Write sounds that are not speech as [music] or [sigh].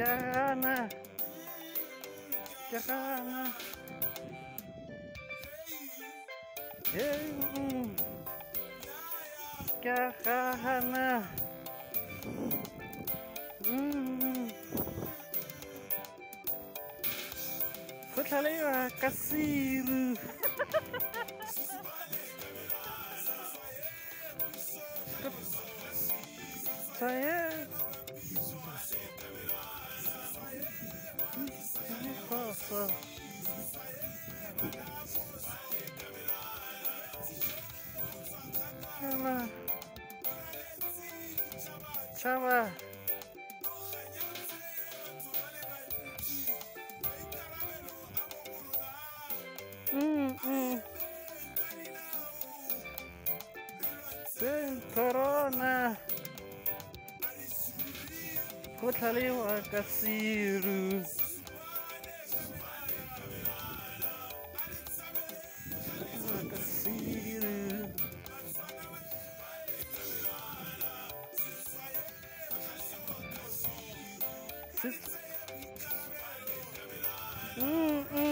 Charana. Charana. Hey. Charana. Mm. Fortaleza, Cassino. [laughs] Tá é. Pasa. Ela. Chava. Mm, mm. Corona. Go tlhaliwa Mm. Mm.